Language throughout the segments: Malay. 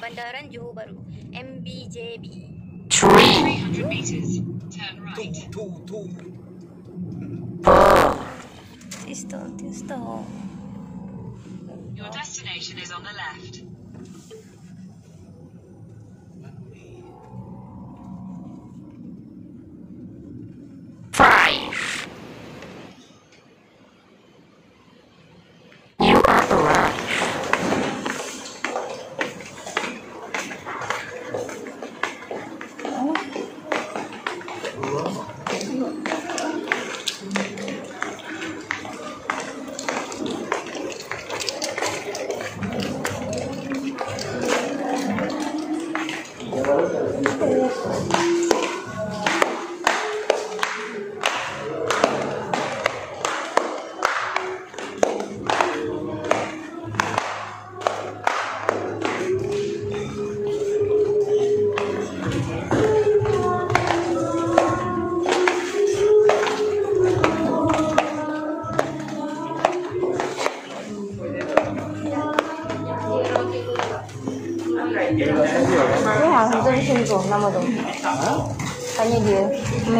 Bandaran Johor Bahru. MBJB. 300 meters. Turn right. Two, two. Stop, stop. Your destination is on the left.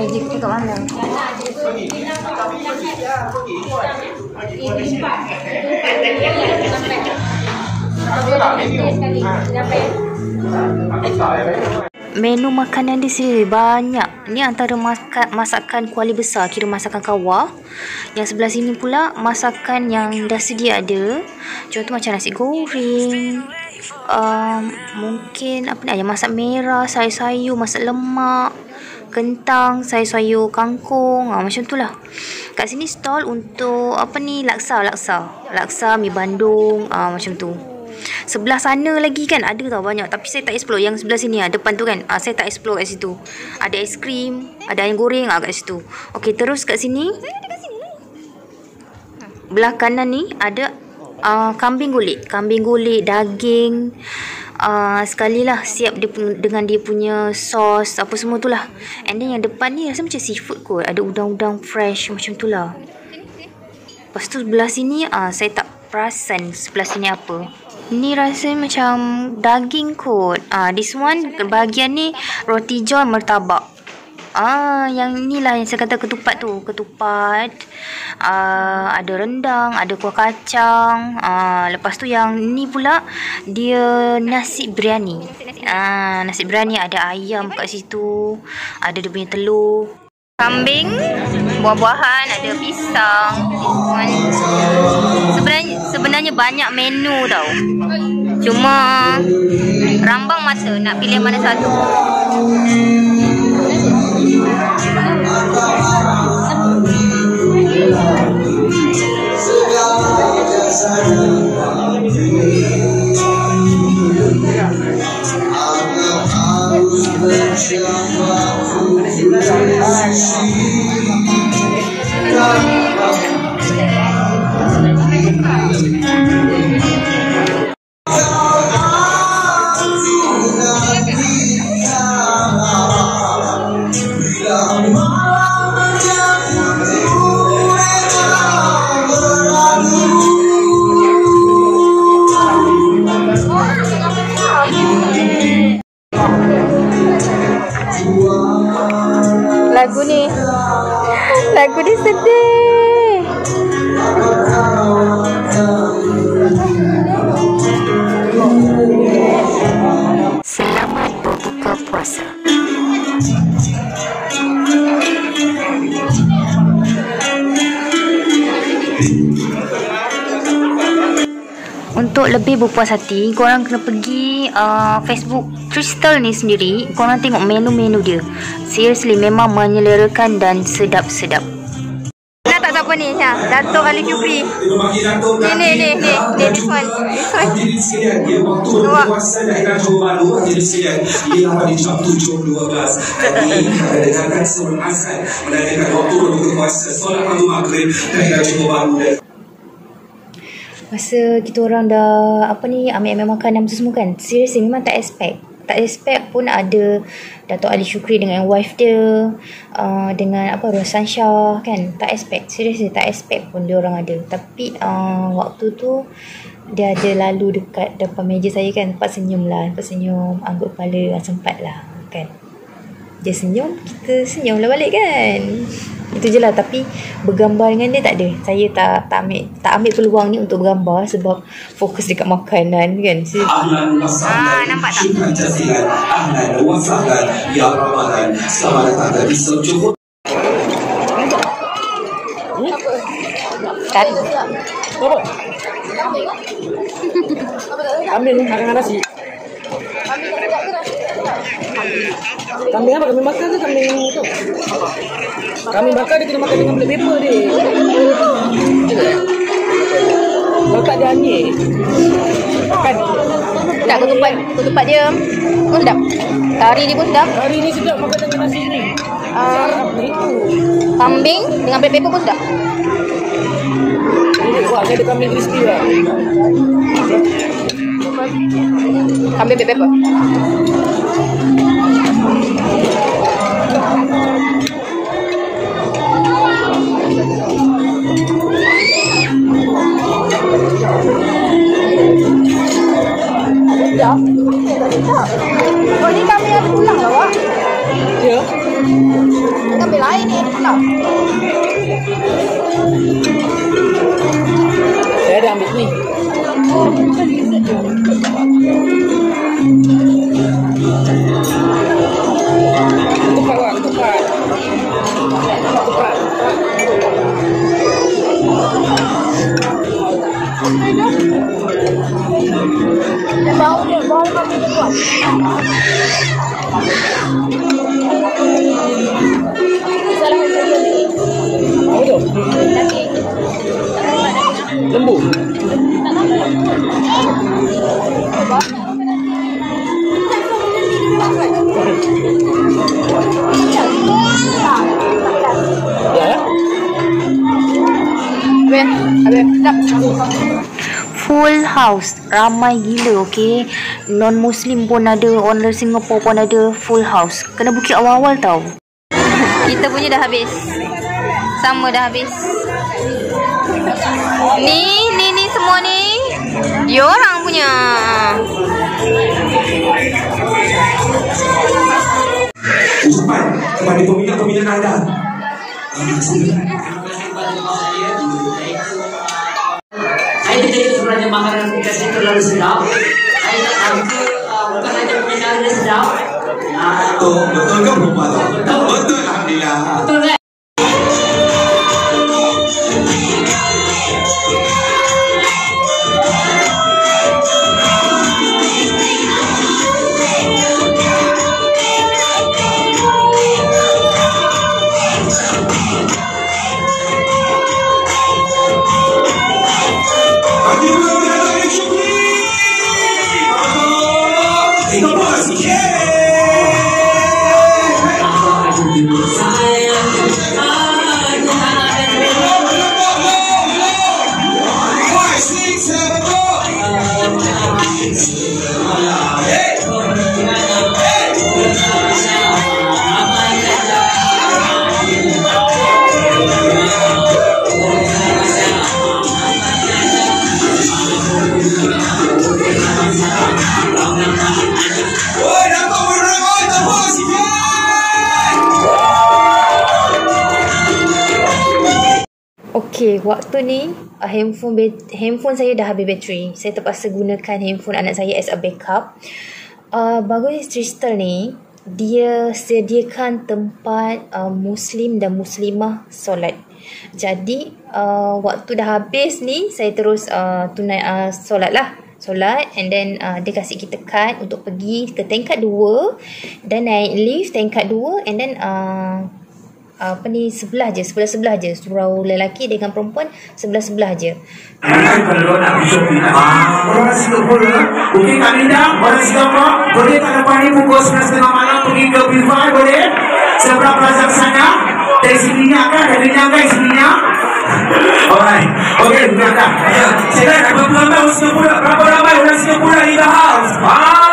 Magic tu kat mana? Menu makanan di sini banyak. Ni antara makan, masakan kuali besar, kira masakan kawah. Yang sebelah sini pula masakan yang dah sedia ada. Contoh macam nasi goreng. Um, mungkin apa ni, ayam masak merah, sayur-sayur, masak lemak, kentang, sayur-sayur kangkung. Ha, macam tu lah. Kat sini stall untuk apa ni, laksa, laksa. Laksa, mi bandung, ha, macam tu. Sebelah sana lagi kan ada tau banyak tapi saya tak explore yang sebelah sini ah depan tu kan ah saya tak explore kat situ. Ada aiskrim, ada ayam goreng ah kat situ. Okey terus kat sini. Belah kanan ni ada uh, kambing gulik, kambing gulik, daging uh, sekali lah siap dia dengan dia punya sos apa semua tu lah. And then yang depan ni rasa macam seafood kot. Ada udang-udang fresh macam tu lah. Lepas tu sebelah sini ah uh, saya tak perasan sebelah sini apa. Ni rasa macam daging kot. Ah, this one bahagian ni roti john martabak. Ah, yang inilah yang saya kata ketupat tu, ketupat. Ah, ada rendang, ada kuah kacang. Ah, lepas tu yang ni pula dia nasi biryani. Ah, nasi biryani ada ayam kat situ, ada dia punya telur. Kambing, buah-buahan, ada pisang. Sebenarnya sebenarnya banyak menu tau. Cuma rambang mata nak pilih mana satu. 要爱就爱个明白，只要一个三二一。Untuk lebih berpuas hati Korang kena pergi uh, Facebook Crystal ni sendiri. Korang tengok menu-menu dia. Seriously memang menyelerakan dan sedap-sedap Datuk Ali Datuk Ni ni ni ni Ni this one This one Hadirin sekalian, dia waktu Awak. berpuasa daerah Johor Bahru Hadirin sekalian, ialah pada jam 7.12 Kami ada dengarkan sebelum asal Menandakan waktu berbuka puasa Solat Fardu Maghrib daerah Johor Bahru dan Masa kita orang dah apa ni ambil-ambil makanan tu semua kan. Seriously memang tak expect. Tak expect pun ada Dato' Ali Syukri dengan wife dia uh, dengan apa Rosan Shah kan. Tak expect. Seriously tak expect pun dia orang ada. Tapi uh, waktu tu dia ada lalu dekat depan meja saya kan tempat senyum lah tempat senyum anggut kepala ah, sempat lah kan dia senyum kita senyum lah balik kan itu je lah tapi bergambar dengan dia tak ada saya tak tak ambil tak ambil peluang ni untuk bergambar sebab fokus dekat makanan kan so, Ah, nampak tak? Ya Ramadan. Selamat datang dari Seljuk. kan Kambing makan nasi. Kambing apa? Kambing bakar ke kambing tu? Kambing bakar dia kena makan dengan black pepper dia. Kalau tak dia angin. Makan. tak ketupat ketupat dia pun sedap kari dia pun sedap Hari ni sedap makan dengan nasi ni. uh, kambing dengan black pepper pun sedap Ini kuat saya ada kambing crispy lah. kambing black pepper Full house. Ramai gila, okay. Non-Muslim pun ada. Orang dari Singapore pun ada. Full house. Kena bukit awal-awal tau. Kita punya dah habis. Sama dah habis. Ni, ni, ni semua ni. Dia orang punya. Ucapan kepada peminat-peminat anda. Tidak sebenarnya makanan aplikasi terlalu sedap. Saya tak sangka uh, bukan hanya peminatnya sedap. Uh, Oh, betul ke perempuan tu? Betul, Alhamdulillah. betul kan? Okey, waktu ni uh, handphone bat- handphone saya dah habis bateri. Saya terpaksa gunakan handphone anak saya as a backup. Uh, bagus Crystal ni, dia sediakan tempat uh, Muslim dan Muslimah solat. Jadi, uh, waktu dah habis ni, saya terus uh, tunai uh, solat lah. Solat and then uh, dia kasih kita kad untuk pergi ke tingkat 2 dan naik lift tingkat 2 and then uh, apa ni sebelah je sebelah sebelah je. Surau lelaki dengan perempuan sebelah sebelah je Kalau nak shopping. Ah, Orang Singapura Okey Kak Linda Orang Singapura Boleh tak lepas ni Pukul 11.30 malam Pergi ke Bivar Boleh? Seberang Plaza sana Dari sini minyak kan? Ada minyak kan? Isi minyak Alright. Okey minyak kan Ya Silakan Berapa Singapura Berapa ramai orang Singapura Di the house? Ah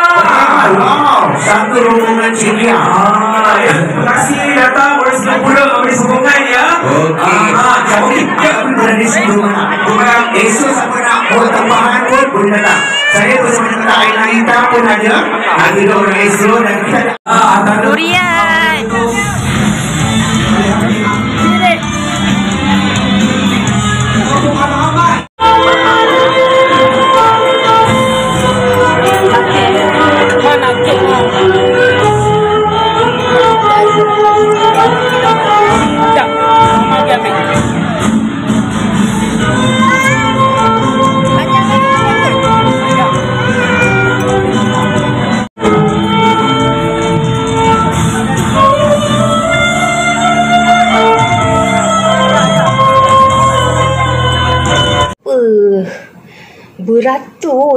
Wow. Satu rombongan ceria Terima kasih datang Orang Sungai Pura sokongan ya. Okey. Ah, ah ha, Yang Dia berada di situ. Bukan esok Siapa nak Buat tambahan pun Boleh datang. Saya pun Tak air Tak pun ada. Hari orang esok Dan kita ada. Ah, Durian.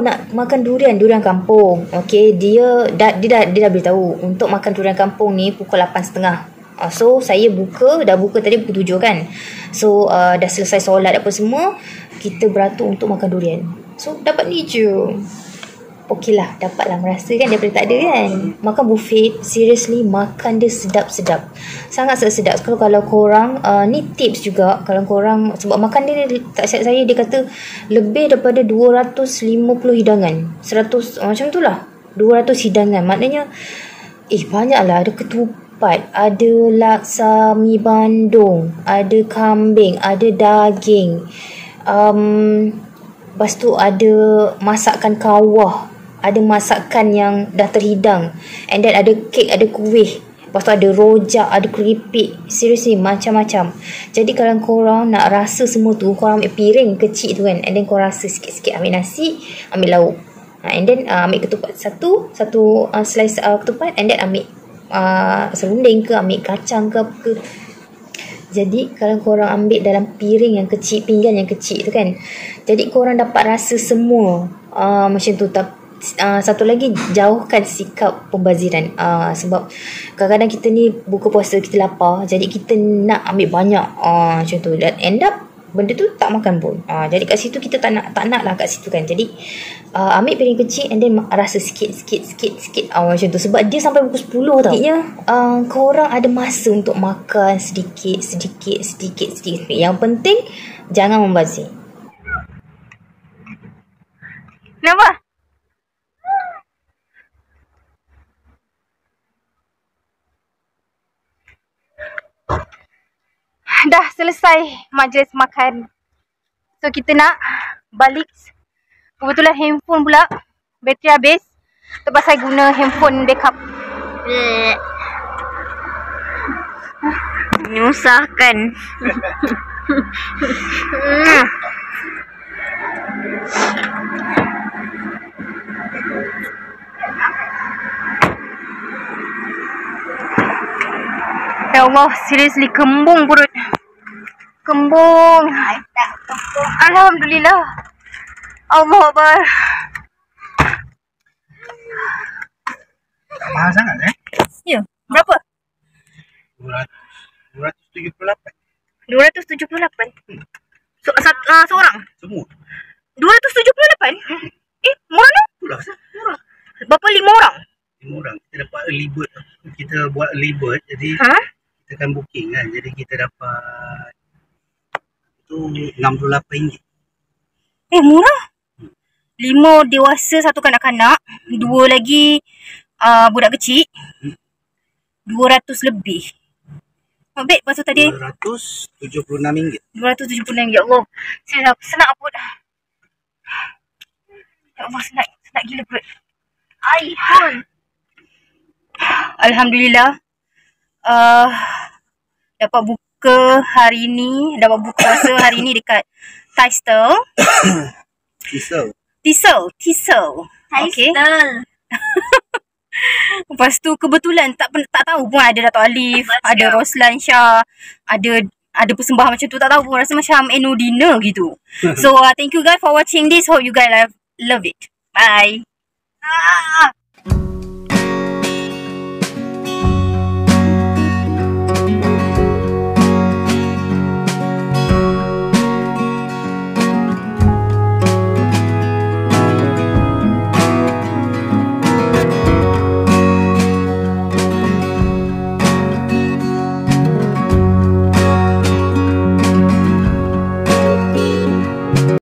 Nak makan durian durian kampung. Okey dia dah dia dah dia dah beritahu untuk makan durian kampung ni pukul 8.30 Uh, so saya buka dah buka tadi pukul 7 kan. So uh, dah selesai solat apa semua kita beratur untuk makan durian. So dapat ni je Okey lah Dapatlah merasa kan Daripada tak ada kan? Makan buffet Seriously Makan dia sedap-sedap. Sangat sedap Kalau kalau korang uh, Ni tips juga. Kalau korang Sebab makan dia Tak silap saya Dia kata Lebih daripada 250 hidangan. 100 uh, Macam tu lah. 200 hidangan. Maknanya Eh banyak lah Ada ketupat Ada laksa mi bandung Ada kambing Ada daging. Um, Lepas tu ada masakan kawah. Ada masakan yang dah terhidang. And then ada kek, ada kuih. Lepas tu ada rojak, ada keripik. Seriously, macam-macam. Jadi kalau korang nak rasa semua tu, korang ambil piring kecil tu kan. And then korang rasa sikit-sikit. Ambil nasi, ambil lauk. Ha, and then uh, ambil ketupat satu, satu uh, slice uh, ketupat. And then ambil uh, serunding ke, ambil kacang ke apa ke. Jadi kalau korang ambil dalam piring yang kecil, pinggan yang kecil tu kan. Jadi korang dapat rasa semua uh, macam tu. Tak, uh, satu lagi jauhkan sikap pembaziran. Uh, sebab kadang-kadang kita ni buka puasa kita lapar. Jadi kita nak ambil banyak uh, macam tu. Dan end up benda tu tak makan pun. Uh, jadi kat situ kita tak nak tak nak lah kat situ kan. Jadi uh, ambil piring kecil and then rasa sikit sikit sikit sikit uh, macam tu sebab dia sampai pukul 10 tau. Maksudnya uh, korang ada masa untuk makan sedikit sedikit sedikit sedikit. Yang penting jangan membazir. Kenapa? Dah selesai majlis makan. So kita nak balik. Kebetulan handphone pula bateri habis. Terpaksa saya guna handphone backup. Menyusahkan. Ya Allah, seriously kembung perut. Kembung. Alhamdulillah. Allah Akbar. Mahal sangat eh? Ya, berapa? 278 278. So, sat, uh, seorang? semua. 278? Eh, murah lah. Itulah murah. Berapa lima orang? Lima orang. Kita dapat early bird. Kita buat early bird. Jadi Ha? kita kan booking kan. Jadi kita dapat RM68. Eh, murah. Lima dewasa, satu kanak-kanak. Dua lagi uh, budak kecil. 200 lebih. Not bad. Tu tadi RM276. 276 ya Allah. Saya dah senang perut. Ya Allah senang senang gila perut. Ai pun. Alhamdulillah. Uh, dapat buka hari ni, dapat buka puasa hari ni dekat Taistel. Kisau. Tisel, Tisel. Okay. Lepas tu kebetulan tak tak tahu pun ada Dato' Alif, ada Roslan Shah, ada ada persembahan macam tu tak tahu pun rasa macam annual dinner gitu. So uh, thank you guys for watching this. Hope you guys love, love it. Bye. Ah.